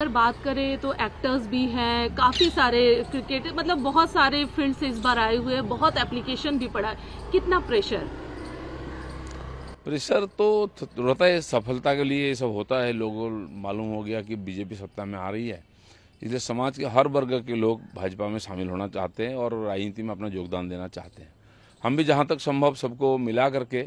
अगर बात करें तो एक्टर्स भी हैं, काफ़ी सारे क्रिकेट मतलब बहुत सारे फ़ील्ड से इस बार आए हुए बहुत एप्लीकेशन भी पड़ा है। कितना प्रेशर प्रेशर तो रहता है, सफलता के लिए ये सब होता है। लोगों, मालूम हो गया कि बीजेपी सत्ता में आ रही है। इसलिए समाज के, हर वर्ग के लोग भाजपा में शामिल होना चाहते हैं और राजनीति में अपना योगदान देना चाहते हैं। हम भी जहाँ तक संभव सबको मिला करके,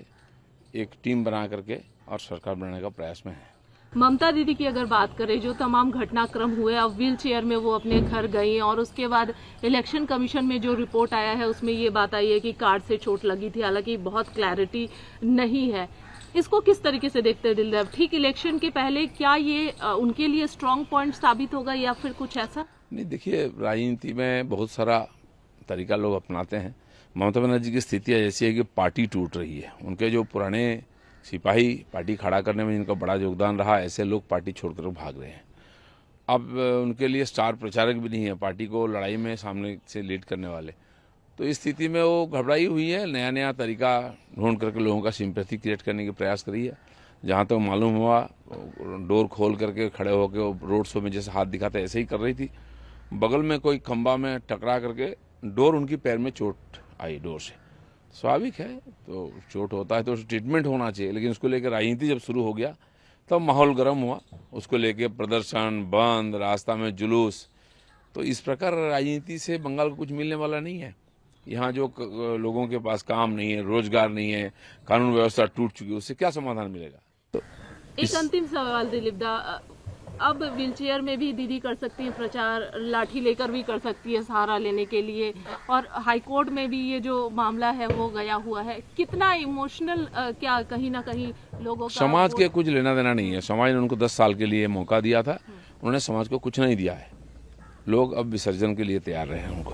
एक टीम बना करके और सरकार बनाने का प्रयास में है। ममता दीदी की अगर बात करें, जो तमाम घटनाक्रम हुए, अब व्हील चेयर में वो अपने घर गई और उसके बाद इलेक्शन कमीशन में जो रिपोर्ट आया है, उसमें ये बात आई है कि कार्ड से चोट लगी थी। हालाँकि बहुत क्लैरिटी नहीं है। इसको किस तरीके से देखते हैं दिलदेव? ठीक, इलेक्शन के पहले क्या ये उनके लिए स्ट्रांग पॉइंट साबित होगा या फिर कुछ ऐसा? नहीं, देखिए, राजनीति में बहुत सारा तरीका लोग अपनाते हैं। ममता बनर्जी की स्थिति ऐसी है कि पार्टी टूट रही है। उनके जो पुराने सिपाही पार्टी खड़ा करने में जिनका बड़ा योगदान रहा, ऐसे लोग पार्टी छोड़कर भाग रहे हैं। अब उनके लिए स्टार प्रचारक भी नहीं है, पार्टी को लड़ाई में सामने से लीड करने वाले। तो इस स्थिति में वो घबराई हुई है नया नया तरीका ढूंढ करके लोगों का सिंपैथी क्रिएट करने की प्रयास करी है। जहाँ तक तो मालूम हुआ, डोर खोल करके खड़े होकर वो रोड शो में जैसे हाथ दिखाते ऐसे ही कर रही थी। बगल में कोई खंबा में टकरा करके डोर उनकी पैर में चोट आई, डोर से। स्वाभाविक है तो चोट होता है तो ट्रीटमेंट होना चाहिए, लेकिन उसको लेकर राजनीति जब शुरू हो गया, तब माहौल गर्म हुआ, उसको लेके प्रदर्शन बंद, रास्ता में जुलूस। तो इस प्रकार राजनीति से बंगाल को कुछ मिलने वाला नहीं है। यहाँ जो लोगों के पास काम नहीं है, रोज़गार नहीं है, कानून व्यवस्था टूट चुकी है, उससे क्या समाधान मिलेगा? तो एक अंतिम सवाल दिलीप दा अब व्हीलचेयर में भी दीदी कर सकती है प्रचार लाठी लेकर भी कर सकती है सहारा लेने के लिए। और हाईकोर्ट में भी ये जो मामला है वो गया हुआ है। कितना इमोशनल क्या कहीं ना कहीं लोगों का समाज के कुछ लेना देना नहीं है। समाज ने उनको दस साल के लिए मौका दिया था। उन्होंने समाज को कुछ नहीं दिया है। लोग अब विसर्जन के लिए तैयार रहे हैं उनको।